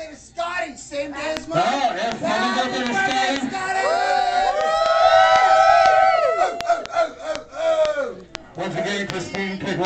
birthday to Scotty, same day as oh, mine. Oh, happy birthday to Scotty. Scotty! Once again, Christine Kick